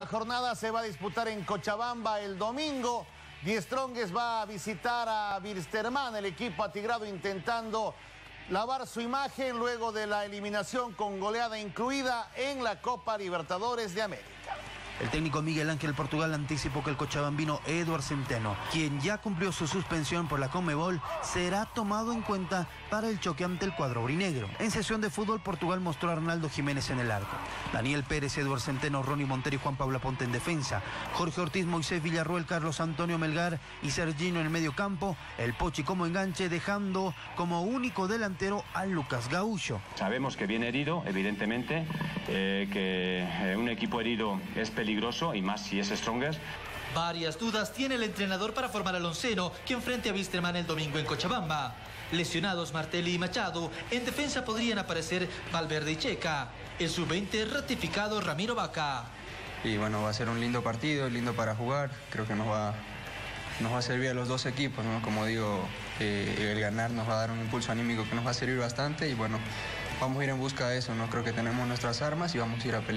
La jornada se va a disputar en Cochabamba el domingo. Die Strongest va a visitar a Birsterman, el equipo atigrado intentando lavar su imagen luego de la eliminación con goleada incluida en la Copa Libertadores de América. El técnico Miguel Ángel Portugal anticipó que el cochabambino Eduard Centeno, quien ya cumplió su suspensión por la Comebol, será tomado en cuenta para el choque ante el cuadro aurinegro. En sesión de fútbol, Portugal mostró a Arnaldo Jiménez en el arco. Daniel Pérez, Eduard Centeno, Ronnie Montero y Juan Pablo Ponte en defensa. Jorge Ortiz, Moisés Villarruel, Carlos Antonio Melgar y Sergino en el medio campo. El Pochi como enganche, dejando como único delantero a Lucas Gaullo. Sabemos que viene herido, evidentemente, eh, que eh, un equipo herido es peligroso y más si es Strongest. Varias dudas tiene el entrenador para formar al onceno que enfrente a Wisterman el domingo en Cochabamba. Lesionados Martelli y Machado, en defensa podrían aparecer Valverde y Checa. El sub-20 ratificado Ramiro Vaca. Y bueno, va a ser un lindo partido, lindo para jugar. Creo que nos va, nos va a servir a los dos equipos, ¿no? Como digo, eh, el ganar nos va a dar un impulso anímico que nos va a servir bastante y bueno, vamos a ir en busca de eso, ¿no? Creo que tenemos nuestras armas y vamos a ir a pelear.